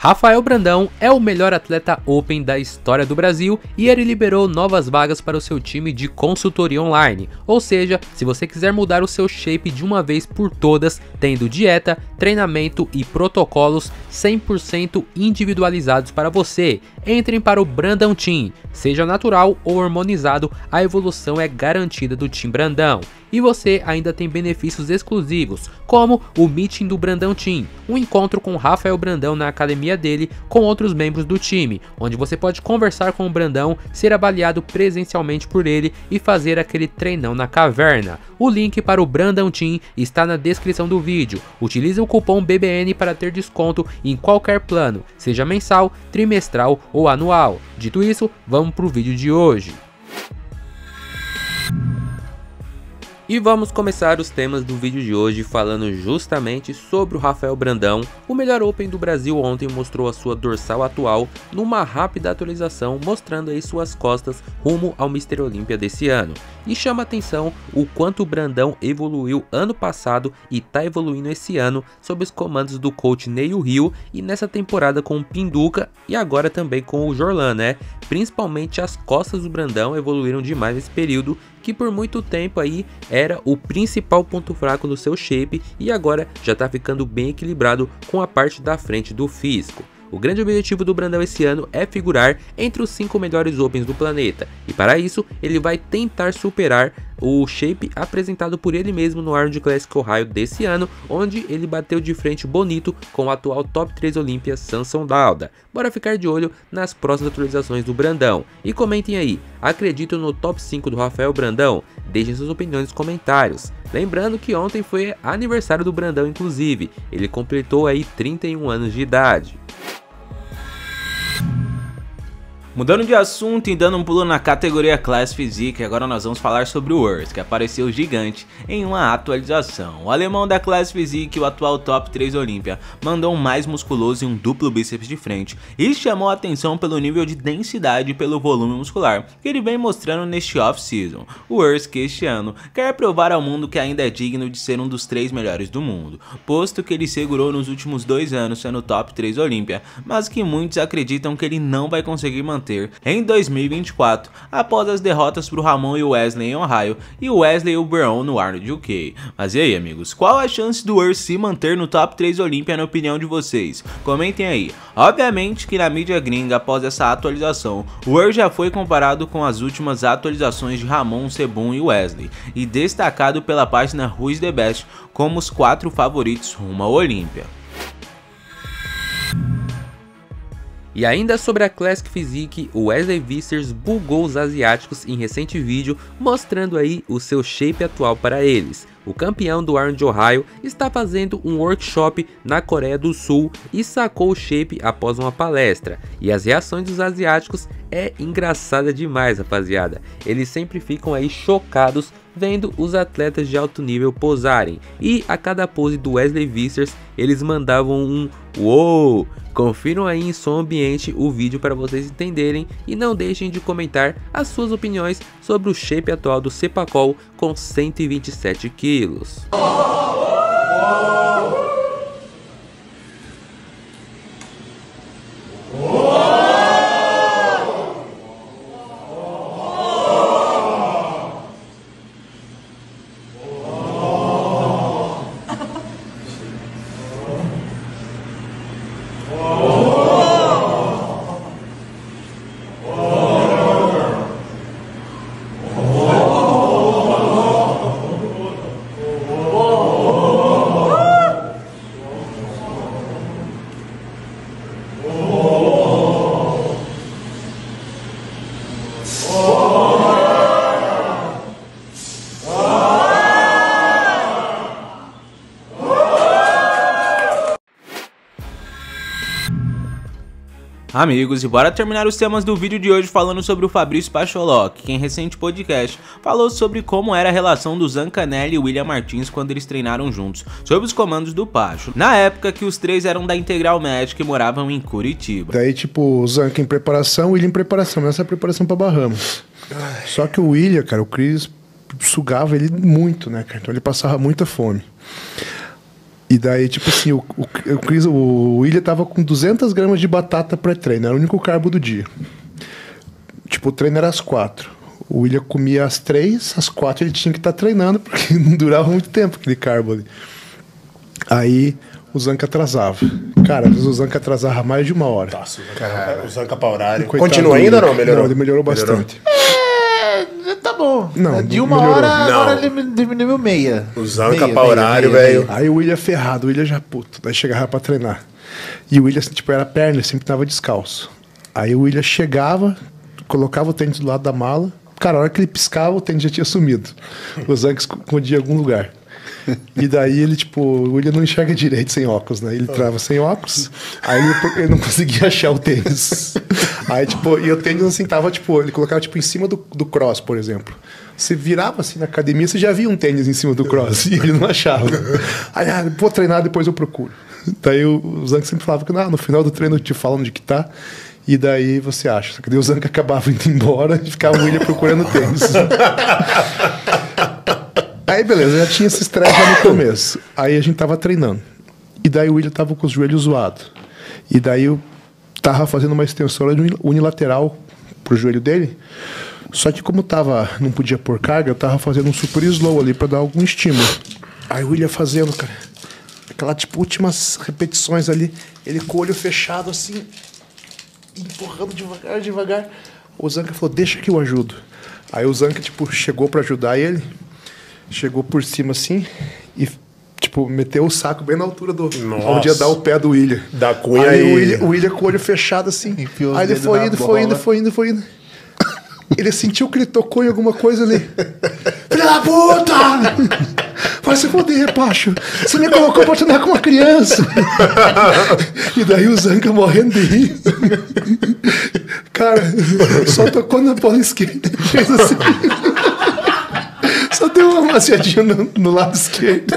Rafael Brandão é o melhor atleta Open da história do Brasil e ele liberou novas vagas para o seu time de consultoria online. Ou seja, se você quiser mudar o seu shape de uma vez por todas, tendo dieta, treinamento e protocolos 100% individualizados para você, entrem para o Brandão Team. Seja natural ou hormonizado, a evolução é garantida do Team Brandão. E você ainda tem benefícios exclusivos, como o Meeting do Brandão Team, um encontro com Rafael Brandão na academia dele com outros membros do time, onde você pode conversar com o Brandão, ser avaliado presencialmente por ele e fazer aquele treinão na caverna. O link para o Brandão Team está na descrição do vídeo. Utilize o cupom BBN para ter desconto em qualquer plano, seja mensal, trimestral ou anual. Dito isso, vamos para o vídeo de hoje. E vamos começar os temas do vídeo de hoje falando justamente sobre o Rafael Brandão. O melhor Open do Brasil ontem mostrou a sua dorsal atual numa rápida atualização mostrando aí suas costas rumo ao Mister Olímpia desse ano. E chama atenção o quanto o Brandão evoluiu ano passado e tá evoluindo esse ano sob os comandos do coach Neil Rio e nessa temporada com o Pinduca e agora também com o Jorlan, né? Principalmente as costas do Brandão evoluíram demais nesse período que por muito tempo aí era o principal ponto fraco do seu shape e agora já está ficando bem equilibrado com a parte da frente do físico. O grande objetivo do Brandão esse ano é figurar entre os 5 melhores Opens do planeta, e para isso ele vai tentar superar o shape apresentado por ele mesmo no Arnold Classic Ohio desse ano, onde ele bateu de frente bonito com o atual top 3 Olímpia Samson Dauda. Bora ficar de olho nas próximas atualizações do Brandão. E comentem aí, acreditam no top 5 do Rafael Brandão? Deixem suas opiniões nos comentários. Lembrando que ontem foi aniversário do Brandão inclusive, ele completou aí 31 anos de idade. Mudando de assunto e dando um pulo na categoria Class Physique, agora nós vamos falar sobre o Urs, que apareceu gigante em uma atualização. O alemão da Class Physique, o atual top 3 Olímpia, mandou um mais musculoso e um duplo bíceps de frente e chamou a atenção pelo nível de densidade e pelo volume muscular que ele vem mostrando neste off-season. O Urs, que este ano quer provar ao mundo que ainda é digno de ser um dos três melhores do mundo, posto que ele segurou nos últimos dois anos sendo top 3 Olímpia, mas que muitos acreditam que ele não vai conseguir manter manter em 2024, após as derrotas para o Ramon e o Wesley em Ohio e o Wesley e o Brown no Arnold UK. Mas e aí, amigos, qual a chance do Earth se manter no top 3 Olímpia na opinião de vocês? Comentem aí. Obviamente que na mídia gringa, após essa atualização, o Earth já foi comparado com as últimas atualizações de Ramon, Sebum e Wesley, e destacado pela página Who's the Best como os quatro favoritos rumo ao Olímpia. E ainda sobre a Classic Physique, o Wesley Vissers bugou os asiáticos em recente vídeo mostrando aí o seu shape atual para eles. O campeão do Arnold Ohio está fazendo um workshop na Coreia do Sul e sacou o shape após uma palestra. E as reações dos asiáticos é engraçada demais, rapaziada. Eles sempre ficam aí chocados vendo os atletas de alto nível posarem. E a cada pose do Wesley Vissers, eles mandavam um uou. Confiram aí em som ambiente o vídeo para vocês entenderem e não deixem de comentar as suas opiniões sobre o shape atual do Cepacol com 127 quilos. Amigos, e bora terminar os temas do vídeo de hoje falando sobre o Fabrício Pacholok, que em recente podcast falou sobre como era a relação do Zancanelli e William Martins quando eles treinaram juntos, sob os comandos do Pacho, na época que os três eram da Integral Médica e moravam em Curitiba. Daí, tipo, o Zanca em preparação, o William em preparação, essa é preparação pra Bahamas. Só que o William, cara, o Chris sugava ele muito, né, cara? Então ele passava muita fome. E daí, tipo assim, o, o, o, Chris- o William tava com 200 gramas de batata pré-treino, era o único carbo do dia. Tipo, o treino era às quatro. O William comia às três, às quatro ele tinha que estar treinando, porque não durava muito tempo aquele carbo ali. Aí o Zanca atrasava. Cara, às vezes o Zanca atrasava mais de uma hora. Nossa, o Zanca Paurário. Coitado Continua ainda ou não? Melhorou? Não, ele melhorou bastante. É, tá bom. Não, de uma melhorou. hora, agora Não. ele diminuiu meia. O Zanca Meia, Paurário, meia, meia, velho. Aí o William ferrado, o William já puto, daí chegava pra treinar. E o William, assim, tipo, era perna, ele sempre tava descalço. Aí o William chegava, colocava o tênis do lado da mala. Cara, a hora que ele piscava, o tênis já tinha sumido. O Zanca escondia em algum lugar. E daí ele, tipo, o William não enxerga direito sem óculos, né? Ele trava sem óculos, aí ele, ele não conseguia achar o tênis. Aí, tipo, e o tênis assim tava, tipo, ele colocava tipo em cima do, do cross, por exemplo. Você virava assim na academia, você já via um tênis em cima do cross e ele não achava. Aí, ah, vou treinar, depois eu procuro. Daí o, Zanca sempre falava que ah, no final do treino eu te falo onde que tá. E daí você acha. Só que daí o Zanca acabava indo embora e ficava o William procurando tênis. Aí beleza, já tinha esse estresse no começo. Aí a gente tava treinando. E daí o William tava com os joelhos zoados. E daí tava fazendo uma extensão uni- unilateral pro joelho dele. Só que como tava, não podia pôr carga, eu tava fazendo um super slow ali pra dar algum estímulo. Aí o William fazendo, cara, aquela tipo últimas repetições ali, ele com o olho fechado assim, empurrando devagar, devagar. O Zanca falou: "Deixa que eu ajudo". Aí o Zanca tipo chegou pra ajudar ele, chegou por cima assim e tipo meteu o saco bem na altura do Nossa. onde ia dar o pé do William. Da cunha aí e- o William, o William com o olho fechado assim. Enfiou aí ele foi indo, foi indo, foi indo, foi indo. Ele sentiu que ele tocou em alguma coisa ali. Filha da puta! Vai se foder, Pacho. Você me colocou pra treinar com uma criança. e daí o Zanca morrendo de rir. Cara, só tocou na bola esquerda. Fez assim. Só deu uma maciadinha no, no lado esquerdo.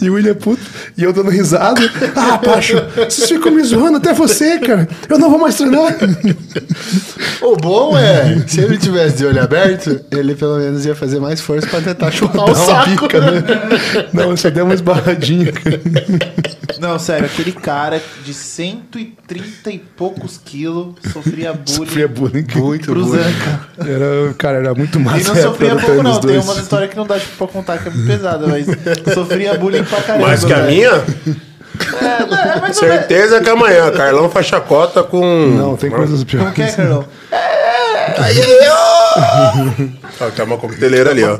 E o William puto. E eu dando risada. Ah, Pacho, vocês ficam me zoando até você, cara. Eu não vou mais treinar. O bom é, se ele tivesse de olho aberto, ele pelo menos ia fazer mais força pra tentar chupar o uma saco. pica, né? Não, só deu uma esbarradinha, cara. Não, sério, aquele cara de 130 e poucos quilos sofria bullying. Sofria bullying. Muito pro bullying. Zanca. Era, cara, era muito E massa. não a época sofria pouco, não. Tem dois. umas histórias que não dá pra contar, que é muito pesada, mas sofria bullying pra caramba. Mais que a velho. minha? É, não, é. Certeza que amanhã. Carlão faz chacota com. Não, tem coisas piores. Como que é, Carlão? Ó, tem uma coqueteleira ali, ó.